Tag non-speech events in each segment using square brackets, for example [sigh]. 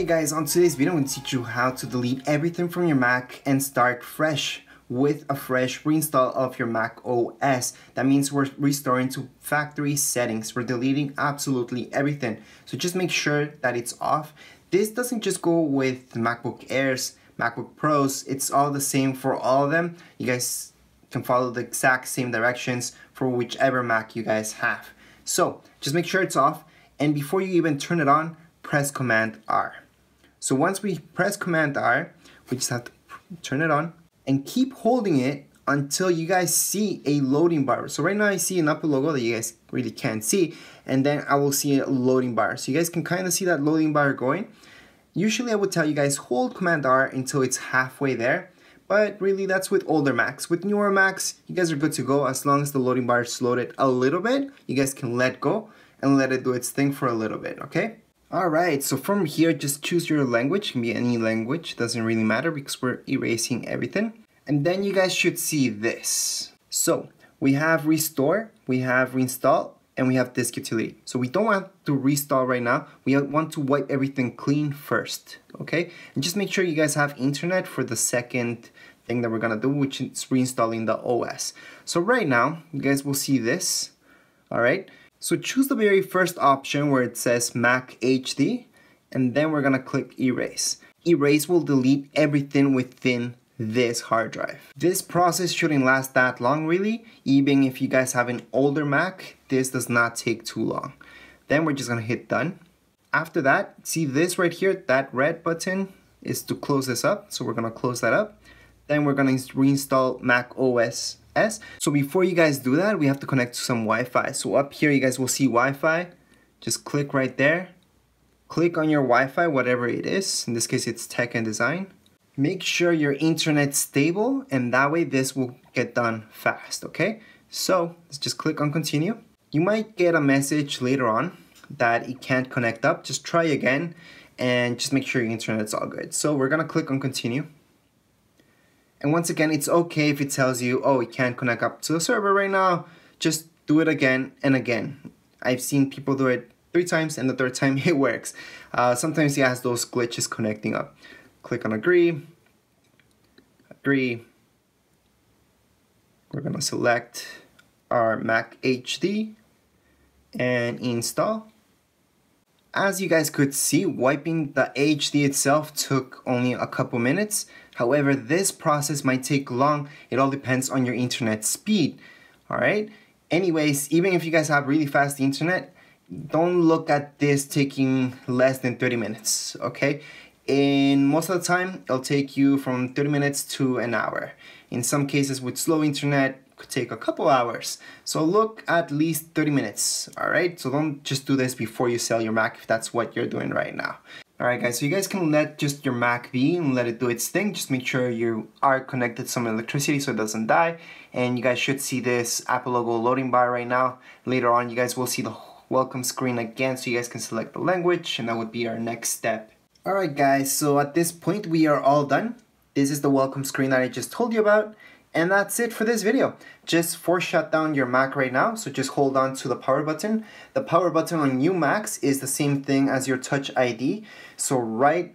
Hey guys, on today's video I'm going to teach you how to delete everything from your Mac and start fresh with a fresh reinstall of your Mac OS. That means we're restoring to factory settings. We're deleting absolutely everything. So just make sure that it's off. This doesn't just go with MacBook Airs, MacBook Pros. It's all the same for all of them. You guys can follow the exact same directions for whichever Mac you guys have. So just make sure it's off. And before you even turn it on, press Command R. So once we press Command R, we just have to turn it on and keep holding it until you guys see a loading bar. So right now I see an Apple logo that you guys really can't see and then I will see a loading bar. So you guys can kind of see that loading bar going. Usually I would tell you guys hold Command R until it's halfway there but really that's with older Macs. With newer Macs, you guys are good to go as long as the loading bar is loaded a little bit. You guys can let go and let it do its thing for a little bit, okay? Alright, so from here, just choose your language. It can be any language, doesn't really matter because we're erasing everything. And then you guys should see this. So, we have restore, we have reinstall, and we have disk utility. So we don't want to restore right now. We want to wipe everything clean first, okay? And just make sure you guys have internet for the second thing that we're gonna do, which is reinstalling the OS. So right now, you guys will see this, all right? So choose the very first option where it says Mac HD, and then we're gonna click Erase. Erase will delete everything within this hard drive. This process shouldn't last that long really, even if you guys have an older Mac, this does not take too long. Then we're just gonna hit done. After that, see this right here, that red button is to close this up, so we're gonna close that up. Then we're gonna reinstall Mac OS S. So before you guys do that, we have to connect to some Wi-Fi. So up here, you guys will see Wi-Fi. Just click right there. Click on your Wi-Fi, whatever it is. In this case, it's tech and design. Make sure your internet's stable and that way this will get done fast, okay? So let's just click on continue. You might get a message later on that it can't connect up. Just try again and just make sure your internet's all good. So we're gonna click on continue. And once again, it's okay if it tells you, oh, it can't connect up to the server right now. Just do it again and again. I've seen people do it three times and the third time [laughs] it works. Uh, sometimes it has those glitches connecting up. Click on agree, agree. We're gonna select our Mac HD and install. As you guys could see, wiping the HD itself took only a couple minutes. However, this process might take long. It all depends on your internet speed. Alright? Anyways, even if you guys have really fast internet, don't look at this taking less than 30 minutes, okay? In most of the time, it'll take you from 30 minutes to an hour. In some cases with slow internet, could take a couple hours. So look at least 30 minutes, all right? So don't just do this before you sell your Mac if that's what you're doing right now. All right guys, so you guys can let just your Mac be and let it do its thing. Just make sure you are connected some electricity so it doesn't die. And you guys should see this Apple logo loading bar right now. Later on, you guys will see the welcome screen again so you guys can select the language and that would be our next step. Alright guys, so at this point we are all done. This is the welcome screen that I just told you about. And that's it for this video. Just force shut down your Mac right now, so just hold on to the power button. The power button on new Macs is the same thing as your Touch ID. So right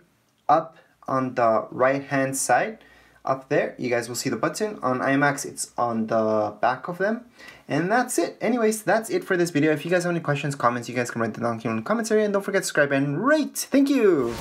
up on the right hand side, up there, you guys will see the button. On iMacs, it's on the back of them. And that's it. Anyways, that's it for this video. If you guys have any questions, comments, you guys can write them down here in the comments area. And don't forget to subscribe and rate. Thank you!